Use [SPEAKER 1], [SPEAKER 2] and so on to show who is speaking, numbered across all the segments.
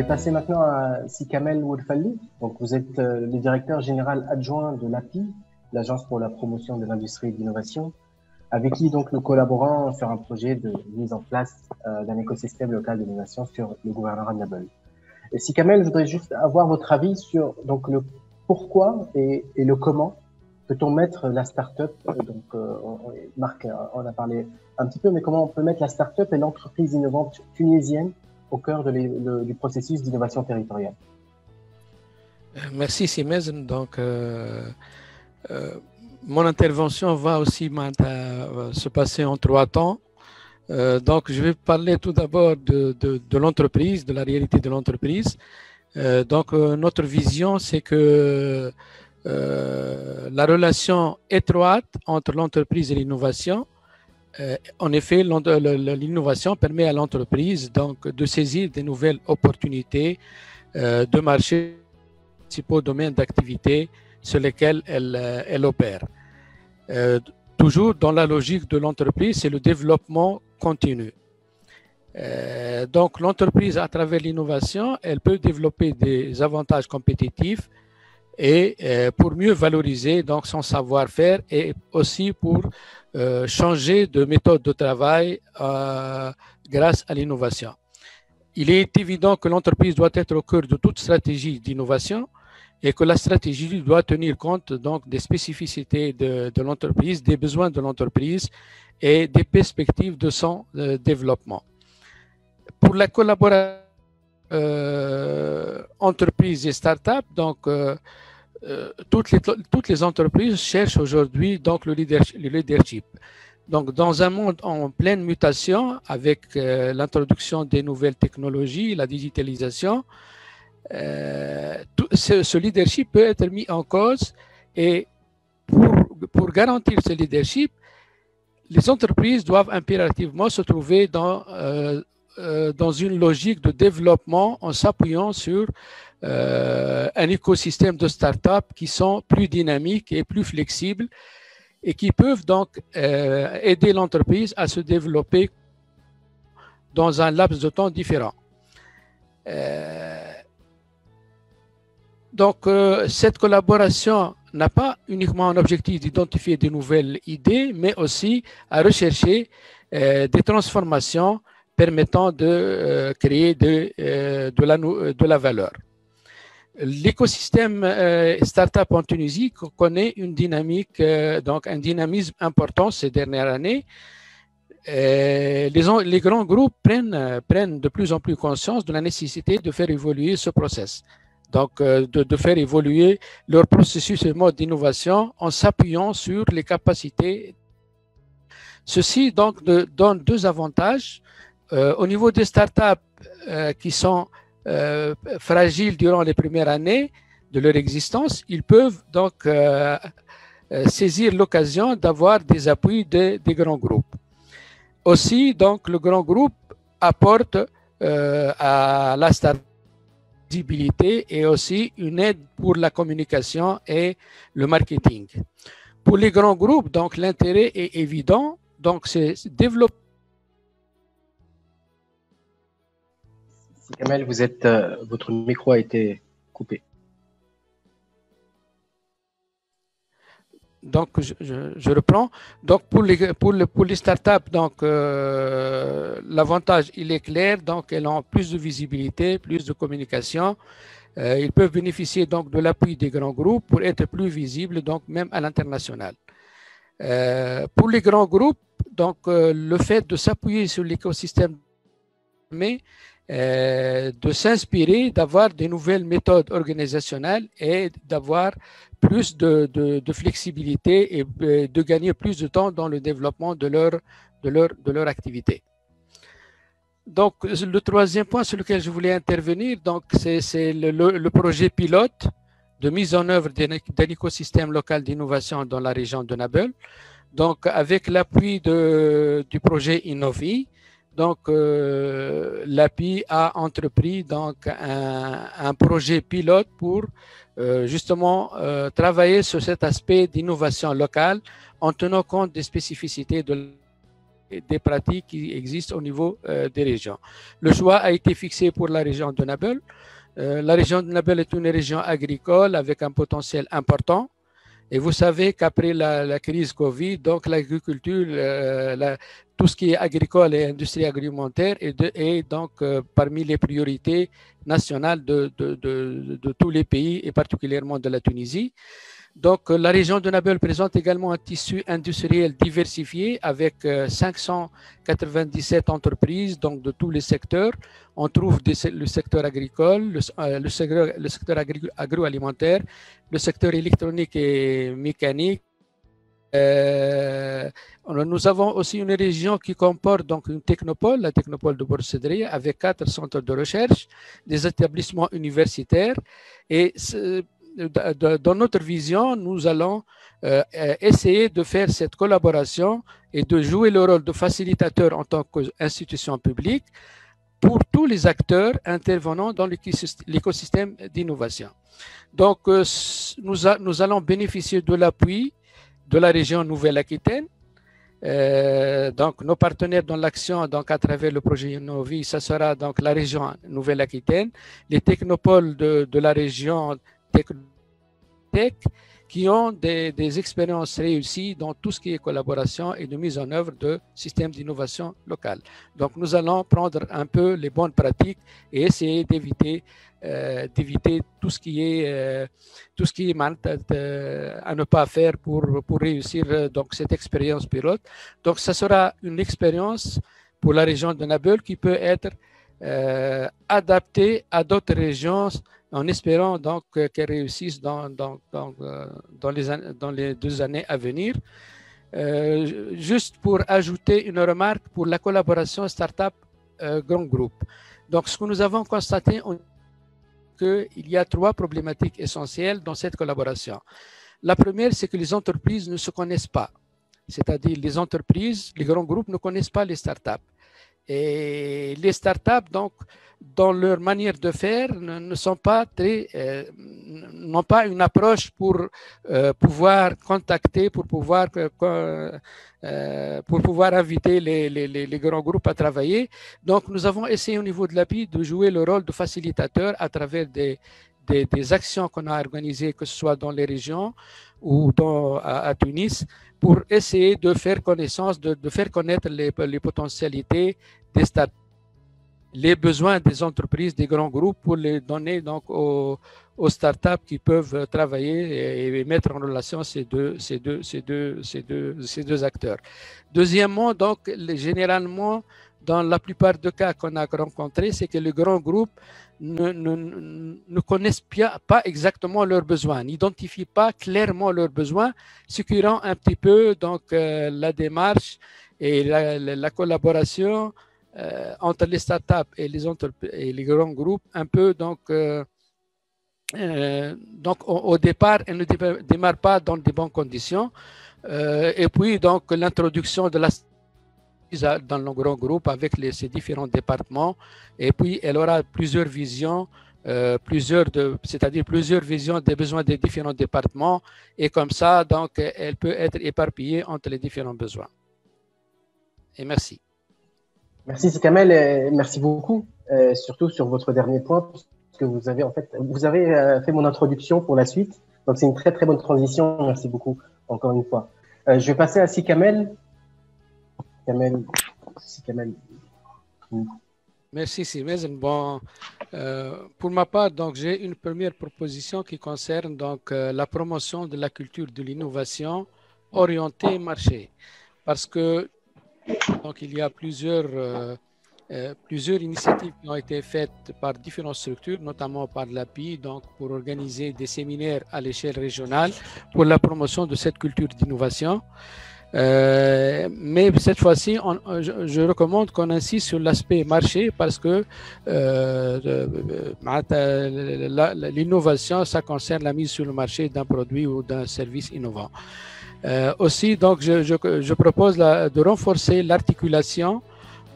[SPEAKER 1] Vais passer maintenant à Sikamel Woulfali. Donc, vous êtes euh, le directeur général adjoint de l'API, l'Agence pour la promotion de l'industrie et de l'innovation, avec qui donc nous collaborons sur un projet de mise en place euh, d'un écosystème local d'innovation sur le gouvernorat de Nabeul. Et Sikamel, je voudrais juste avoir votre avis sur donc le pourquoi et, le comment peut-on mettre la start-up, euh, donc Marc, on a parlé un petit peu, mais comment on peut mettre la start-up et l'entreprise innovante tunisienne au cœur du processus d'innovation territoriale
[SPEAKER 2] euh, Merci Simezen. Donc, mon intervention va aussi se passer en trois temps. donc, je vais parler tout d'abord de, de, de l'entreprise, de la réalité de l'entreprise. donc, notre vision, c'est que euh, la relation étroite entre l'entreprise et l'innovation. Euh, en effet, l'innovation permet à l'entreprise de saisir des nouvelles opportunités euh, de marché, principaux domaines d'activité sur lesquels elle, elle opère. toujours dans la logique de l'entreprise, c'est le développement continu. donc, l'entreprise, à travers l'innovation, elle peut développer des avantages compétitifs et euh, pour mieux valoriser donc son savoir-faire et aussi pour euh, changer de méthode de travail euh, grâce à l'innovation. Il est évident que l'entreprise doit être au cœur de toute stratégie d'innovation et que la stratégie doit tenir compte donc des spécificités de, l'entreprise, des besoins de l'entreprise et des perspectives de son développement. Pour la collaboration euh, entreprises et start-up, donc euh, toutes, les, entreprises cherchent aujourd'hui donc le leadership, le leadership. Donc, dans un monde en pleine mutation, avec l'introduction des nouvelles technologies, la digitalisation, tout, ce, leadership peut être mis en cause et pour garantir ce leadership, les entreprises doivent impérativement se trouver dans euh, dans une logique de développement en s'appuyant sur euh, un écosystème de start-up qui sont plus dynamiques et plus flexibles et qui peuvent donc euh, aider l'entreprise à se développer dans un laps de temps différent. donc, cette collaboration n'a pas uniquement un objectif d'identifier de nouvelles idées, mais aussi à rechercher des transformations permettant de euh, créer de, euh, de, la, de la valeur. L'écosystème euh, startup en Tunisie connaît une dynamique, donc un dynamisme important ces dernières années. Les, les, grands groupes prennent, prennent de plus en plus conscience de la nécessité de faire évoluer ce process. Donc, de, de faire évoluer leur processus et mode d'innovation en s'appuyant sur les capacités. Ceci donc donne deux avantages. Euh, au niveau des startups euh, qui sont euh, fragiles durant les premières années de leur existence, ils peuvent donc saisir l'occasion d'avoir des appuis des grands groupes. Aussi, donc, le grand groupe apporte à la startup et aussi une aide pour la communication et le marketing. Pour les grands groupes, donc l'intérêt est évident, donc c'est développer
[SPEAKER 1] Kamel, vous êtes, euh, votre micro a été coupé.
[SPEAKER 2] Donc, je, reprends. Donc, pour les, pour pour les startups, euh, l'avantage, il est clair. Donc, elles ont plus de visibilité, plus de communication. Euh, ils peuvent bénéficier donc de l'appui des grands groupes pour être plus visibles, donc même à l'international. pour les grands groupes, donc, le fait de s'appuyer sur l'écosystème mais euh, de s'inspirer, d'avoir de nouvelles méthodes organisationnelles et d'avoir plus de, de, flexibilité et euh, de gagner plus de temps dans le développement de leur, de leur, de leur activité. Donc, le troisième point sur lequel je voulais intervenir, c'est le, le, projet pilote de mise en œuvre d'un écosystème local d'innovation dans la région de Nabel. Donc, avec l'appui du projet Innovi, donc, euh, l'API a entrepris donc un, projet pilote pour euh, justement euh, travailler sur cet aspect d'innovation locale en tenant compte des spécificités de des pratiques qui existent au niveau des régions. Le choix a été fixé pour la région de Nabel. la région de Nabel est une région agricole avec un potentiel important et vous savez qu'après la, crise Covid, donc l'agriculture, euh, tout ce qui est agricole et industrie agroalimentaire est, est donc euh, parmi les priorités nationales de, tous les pays et particulièrement de la Tunisie. Donc, euh, la région de Nabel présente également un tissu industriel diversifié avec 597 entreprises donc de tous les secteurs. On trouve le secteur agricole, le, secteur, le secteur agroalimentaire, le secteur électronique et mécanique. Euh, nous avons aussi une région qui comporte donc une technopole, la technopole de Borsedri, avec quatre centres de recherche, des établissements universitaires. Et dans notre vision, nous allons euh, essayer de faire cette collaboration et de jouer le rôle de facilitateur en tant qu'institution publique pour tous les acteurs intervenant dans l'écosystème d'innovation. Donc, euh, nous, allons bénéficier de l'appui de la région Nouvelle-Aquitaine. Euh, donc, nos partenaires dans l'action, donc à travers le projet Innovi, ça sera donc la région Nouvelle-Aquitaine, les technopoles de, de la région Tech, qui ont des, expériences réussies dans tout ce qui est collaboration et de mise en œuvre de systèmes d'innovation locale. Donc, nous allons prendre un peu les bonnes pratiques et essayer d'éviter euh, tout ce qui est euh, tout ce qui est euh, à ne pas faire pour pour réussir euh, donc cette expérience pilote. Donc, ça sera une expérience pour la région de Nabeul qui peut être euh, adaptée à d'autres régions en espérant donc qu'elle réussisse euh, dans, les, deux années à venir. Euh, juste pour ajouter une remarque pour la collaboration start-up euh, grand groupe. Donc, ce que nous avons constaté, qu'il y a trois problématiques essentielles dans cette collaboration. La première, c'est que les entreprises ne se connaissent pas. C'est-à-dire, les entreprises, les grands groupes ne connaissent pas les start-up. Et les start-up, donc, dans leur manière de faire, ne, sont pas très, euh, n'ont pas une approche pour euh, pouvoir contacter, pour pouvoir, euh, pour pouvoir inviter les, les, grands groupes à travailler. Donc, nous avons essayé au niveau de l'API de jouer le rôle de facilitateur à travers des, des, actions qu'on a organisées, que ce soit dans les régions ou à, Tunis, pour essayer de faire connaissance, de, faire connaître les, les potentialités des start les besoins des entreprises, des grands groupes pour les donner donc aux, startups qui peuvent travailler et, mettre en relation ces deux, ces deux, ces deux, ces deux, ces deux acteurs. Deuxièmement, donc, généralement, dans la plupart des cas qu'on a rencontrés, c'est que les grands groupes ne, connaissent pas exactement leurs besoins, n'identifient pas clairement leurs besoins, ce qui rend un petit peu donc, euh, la démarche et la collaboration euh, entre les startups et les, grands groupes un peu donc euh, euh, donc au, départ elles ne démarrent pas dans de bonnes conditions et puis donc l'introduction de la dans le grand groupe avec les, ces différents départements et puis elle aura plusieurs visions plusieurs c'est-à-dire plusieurs visions des besoins des différents départements et comme ça donc elle peut être éparpillée entre les différents besoins. Et merci.
[SPEAKER 1] Merci Sikamel et merci beaucoup, euh, surtout sur votre dernier point, parce que vous avez en fait, vous avez euh, fait mon introduction pour la suite, donc c'est une très très bonne transition. Merci beaucoup encore une fois. Euh, je vais passer à Sikamel. Sikamel,
[SPEAKER 2] Sikamel. Merci Simezen. Bon, pour ma part, donc j'ai une première proposition qui concerne donc la promotion de la culture de l'innovation orientée marché, parce que donc, il y a plusieurs, euh, euh, plusieurs initiatives qui ont été faites par différentes structures, notamment par l'API, donc pour organiser des séminaires à l'échelle régionale pour la promotion de cette culture d'innovation. Euh, mais cette fois-ci, je, recommande qu'on insiste sur l'aspect marché parce que l'innovation, ça concerne la mise sur le marché d'un produit ou d'un service innovant. Euh, aussi, donc, je, propose de renforcer l'articulation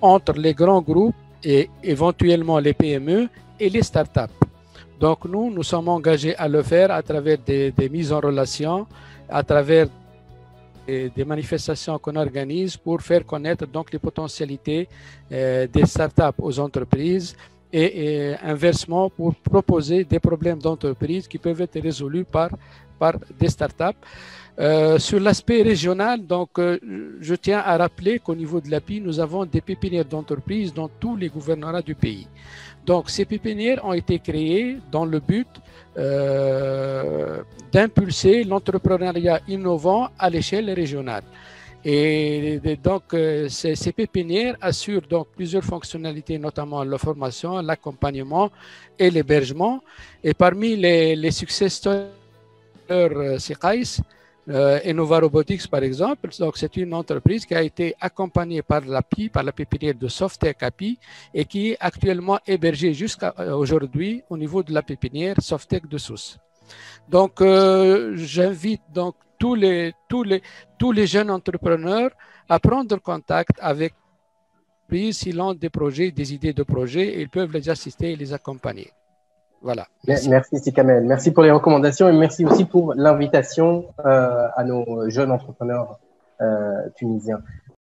[SPEAKER 2] entre les grands groupes et éventuellement les PME et les startups. Donc, nous, nous sommes engagés à le faire à travers des, mises en relation, à travers des manifestations qu'on organise pour faire connaître donc les potentialités euh, des startups aux entreprises et, inversement pour proposer des problèmes d'entreprise qui peuvent être résolus par, par des startups. Euh, sur l'aspect régional, donc, euh, je tiens à rappeler qu'au niveau de l'API, nous avons des pépinières d'entreprises dans tous les gouvernements du pays. Donc, ces pépinières ont été créées dans le but euh, d'impulser l'entrepreneuriat innovant à l'échelle régionale. Et donc, ces, pépinières assurent donc plusieurs fonctionnalités, notamment la formation, l'accompagnement et l'hébergement. Et parmi les, les euh, euh, Innova Robotics, par exemple, donc c'est une entreprise qui a été accompagnée par l'API, par la pépinière de Softec API, et qui est actuellement hébergée jusqu'à euh, aujourd'hui au niveau de la pépinière Softec de Sousse. Donc, euh, j'invite donc tous les, tous, les, tous les jeunes entrepreneurs à prendre contact avec s'ils ont des projets, des idées de projets, ils peuvent les assister et les accompagner. Voilà.
[SPEAKER 1] Merci, merci Kamel. Merci pour les recommandations et merci aussi pour l'invitation euh, à nos jeunes entrepreneurs euh, tunisiens.